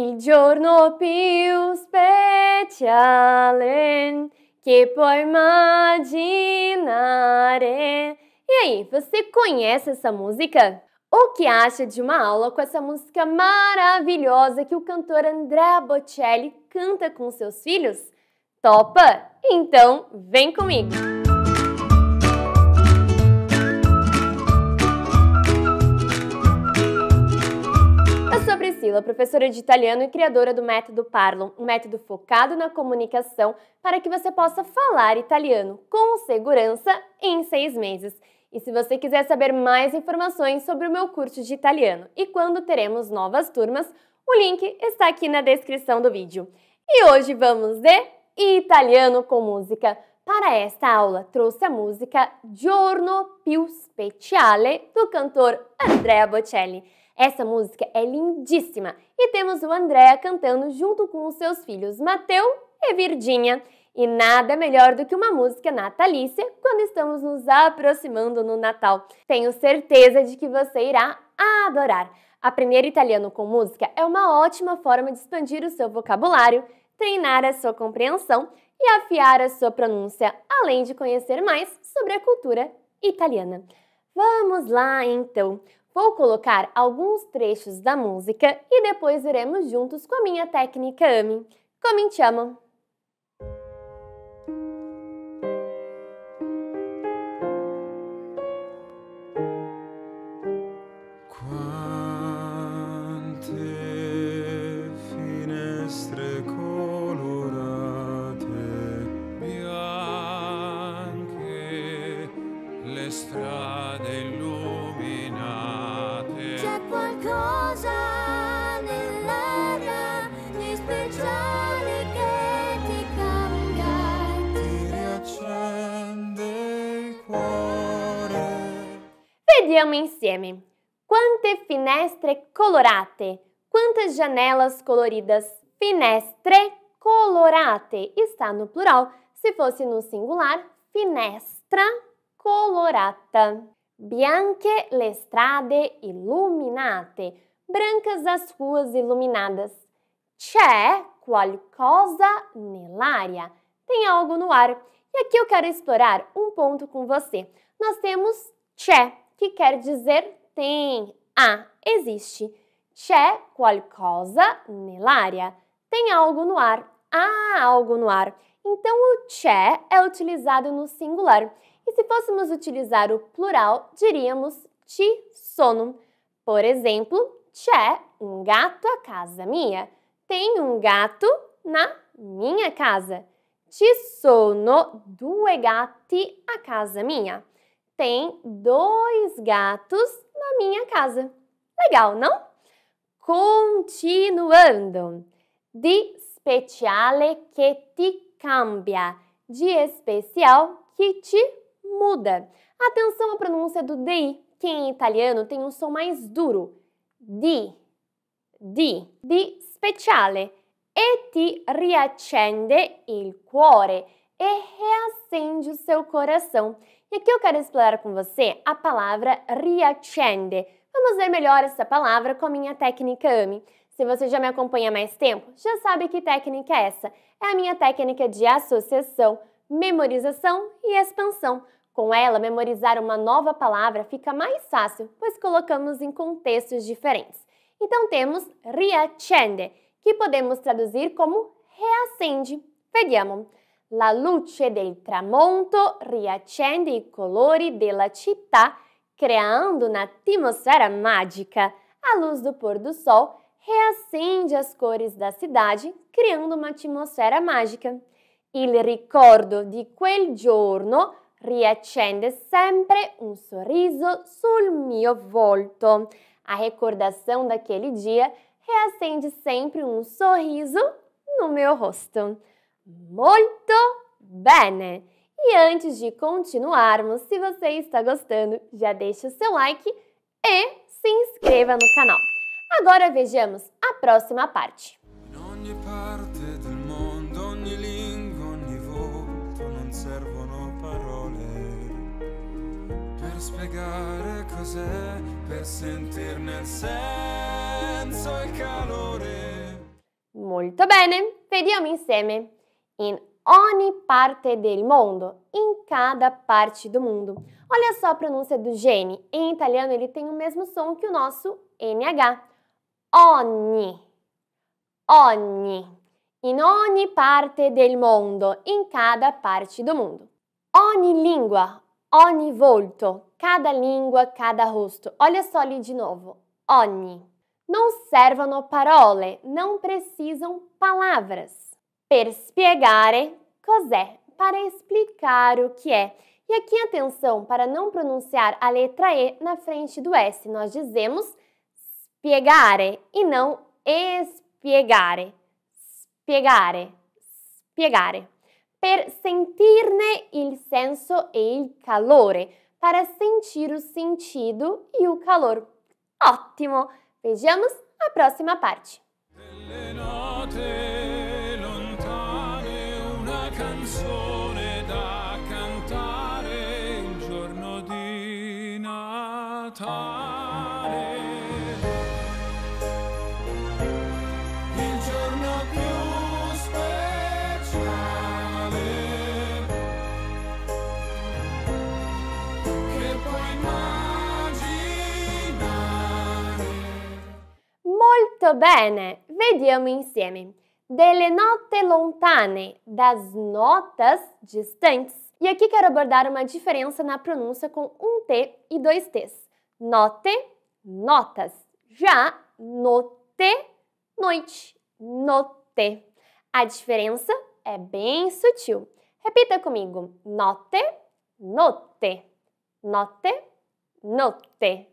Il giorno più speciale que puoi immaginare. E aí, você conhece essa música? O que acha de uma aula com essa música maravilhosa que o cantor Andrea Bocelli canta com seus filhos? Topa? Então, vem comigo! Sou a Priscila, professora de italiano e criadora do método Parlon, um método focado na comunicação para que você possa falar italiano com segurança em seis meses. E se você quiser saber mais informações sobre o meu curso de italiano e quando teremos novas turmas, o link está aqui na descrição do vídeo. E hoje vamos de italiano com música. Para esta aula, trouxe a música Giorno più speciale do cantor Andrea Bocelli. Essa música é lindíssima e temos o Andrea cantando junto com os seus filhos Mateu e Virginia. E nada melhor do que uma música natalícia quando estamos nos aproximando no Natal. Tenho certeza de que você irá adorar. Aprender italiano com música é uma ótima forma de expandir o seu vocabulário, treinar a sua compreensão e afiar a sua pronúncia, além de conhecer mais sobre a cultura italiana. Vamos lá então! Vou colocar alguns trechos da música e depois iremos juntos com a minha técnica AMI. Cominciamo! strade Vediamo insieme. Quante finestre colorate! Quantas janelas coloridas? Finestre colorate está no plural. Se fosse no singular, finestra colorata. Bianche le strade illuminate. Brancas as ruas iluminadas. C'è qualcosa nell'aria. Tem algo no ar. E aqui eu quero explorar um ponto com você. Nós temos c'è, que quer dizer tem, há, existe. C'è qualcosa nell'aria. Tem algo no ar. Há algo no ar. Então o c'è é utilizado no singular. E se fôssemos utilizar o plural, diríamos ci sono. Por exemplo, c'è um gato a casa mia. Tem um gato na minha casa. Ci sono due gatti a casa mia. Tem dois gatos na minha casa. Legal, não? Continuando. Di speciale che ti cambia. De especial que te muda. Atenção à pronúncia do DI, que em italiano tem um som mais duro. Di, di, di speciale. E ti riaccende il cuore. E reacende o seu coração. E aqui eu quero explorar com você a palavra riaccende. Vamos ver melhor essa palavra com a minha técnica AMI. Se você já me acompanha há mais tempo, já sabe que técnica é essa. É a minha técnica de associação, memorização e expansão. Com ela, memorizar uma nova palavra fica mais fácil, pois colocamos em contextos diferentes. Então temos riaccende, que podemos traduzir como reacende. Vediamo. La luce del tramonto riaccende i colori della città, creando un'atmosfera mágica. A luz do pôr do sol reacende as cores da cidade, criando uma atmosfera mágica. Il ricordo di quel giorno riaccende sempre un sorriso sul mio volto. A recordação daquele dia reacende sempre um sorriso no meu rosto. Molto bene! E antes de continuarmos, se você está gostando, já deixa o seu like e se inscreva no canal. Agora vejamos a próxima parte. In ogni parte del mondo, ogni lingua, ogni parole per spiegare cos'è, per sentirne il senso e il calore. Molto bene, vediamo insieme. In ogni parte del mondo, em cada parte do mundo. Olha só a pronúncia do gene. Em italiano ele tem o mesmo som que o nosso NH. Ogni. Ogni. In ogni parte del mondo, em cada parte do mundo. Ogni língua, ogni volto, cada língua, cada rosto. Olha só ali de novo. Ogni. Non servono parole, não precisam palavras. Per spiegare cos'è, para explicar o que é. E aqui atenção para não pronunciar a letra E na frente do S. Nós dizemos spiegare e não espiegare. Spiegare, spiegare. Per sentirne il senso e il calore, para sentir o sentido e o calor. Ótimo! Vejamos a próxima parte. Canzone da cantare il giorno di Natale. Il bene! Vediamo insieme. Delle note lontane, das notas distantes. E aqui quero abordar uma diferença na pronúncia com um T e dois T's. Note, notas. Já note, noite, note. A diferença é bem sutil. Repita comigo. Note, note, note, note.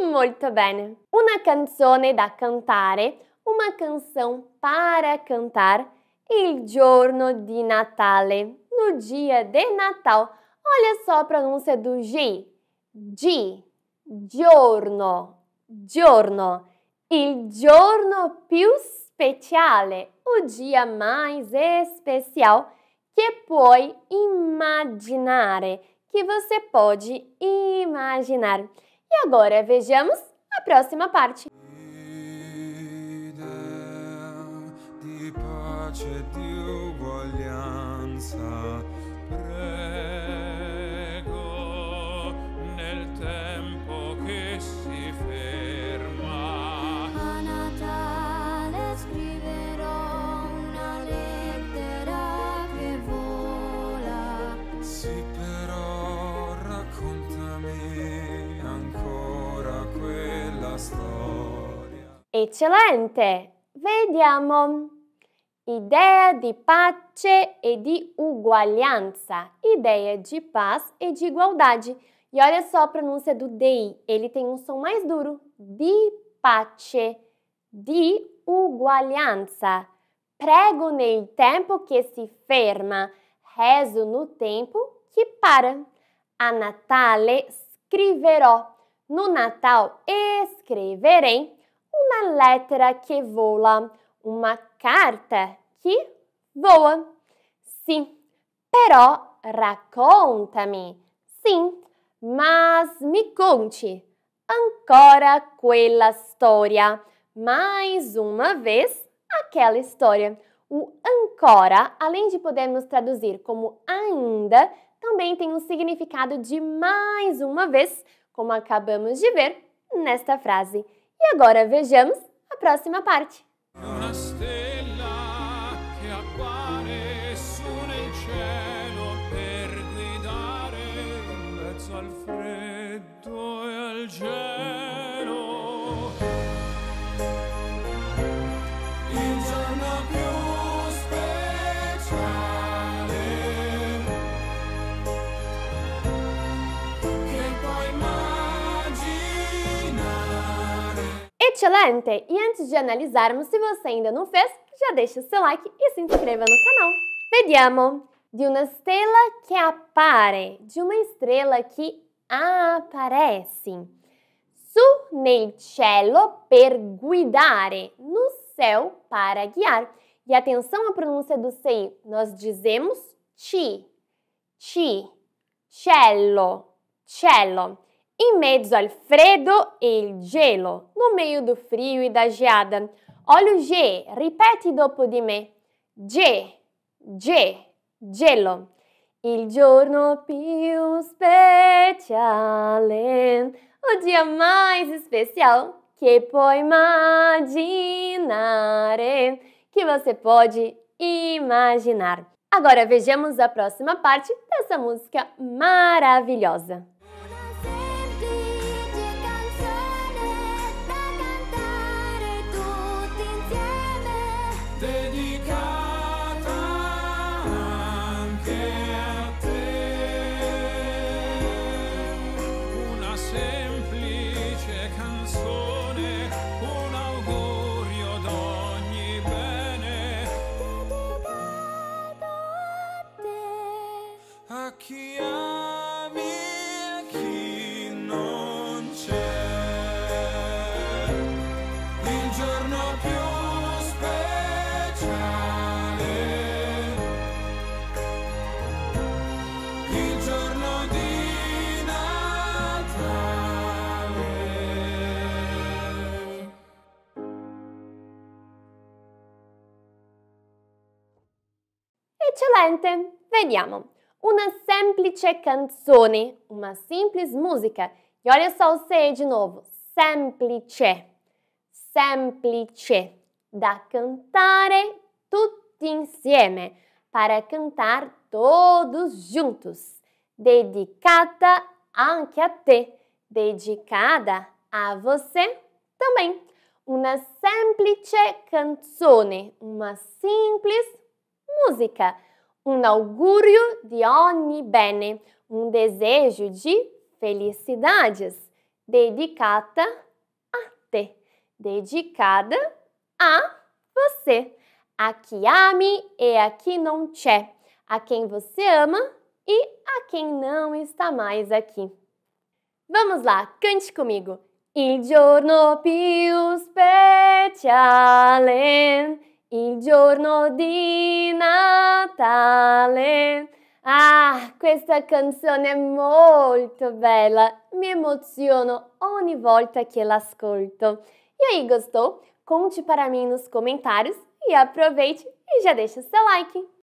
Molto bene. Una canzone da cantare, uma canção para cantar, il giorno di Natale, no dia de Natal. Olha só a pronúncia do G. G. Giorno. Giorno. Il giorno più speciale, o dia mais especial que puoi immaginare, que você pode imaginar. E agora vejamos a próxima parte. Di pace e di uguaglianza, prego nel tempo che si ferma. A Natale scriverò una lettera che vola. Sì, però raccontami ancora quella storia. Eccellente! Vediamo. Ideia di pace e di uguaglianza. Ideia de paz e de igualdade. E olha só a pronúncia do DI. Ele tem um som mais duro. Di pace. Di uguaglianza. Prego nel tempo che si ferma. Rezo no tempo que para. A Natale scriverò. No Natal escreverei uma lettera che vola, uma carta que voa. Sim, però raccontami. Sim, mas me conte ancora quella storia. Mais uma vez, aquela história. O ancora, além de podermos traduzir como ainda, também tem um significado de mais uma vez, como acabamos de ver nesta frase. E agora vejamos a próxima parte. Una Excelente! E antes de analisarmos, se você ainda não fez, já deixa o seu like e se inscreva no canal. Vediamo! De uma estrela que appare, de uma estrela que aparece. Su nel cielo per guidare, no céu para guiar. E atenção à pronúncia do CI, nós dizemos ci, ci, cielo, cielo. In mezzo al freddo e il gelo, no meio do frio e da geada. Olha o G, ripeti dopo di me. G, G, gelo. Il giorno più speciale, o dia mais especial que puoi immaginare, que você pode imaginar. Agora vejamos a próxima parte dessa música maravilhosa. Eccellente! Vediamo. Una semplice canzone, uma simples música. E olha só o C de novo. Semplice. Semplice. Da cantare tutti insieme. Para cantar todos juntos. Dedicata anche a te. Dedicada a você também. Una semplice canzone. Uma simples música. Um augúrio de ogni bene, um desejo de felicidades. Dedicata a te, dedicada a você. A que ame e a que não c'è, a quem você ama e a quem não está mais aqui. Vamos lá, cante comigo. Il giorno più speciale, il giorno di Natale. Ah, questa canzone è molto bella, mi emoziono ogni volta que l'ascolto. E aí, gostou? Conte para mim nos comentários e aproveite e já deixa seu like.